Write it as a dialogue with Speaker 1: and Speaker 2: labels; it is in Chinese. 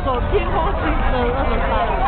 Speaker 1: 那种天空之城那种大。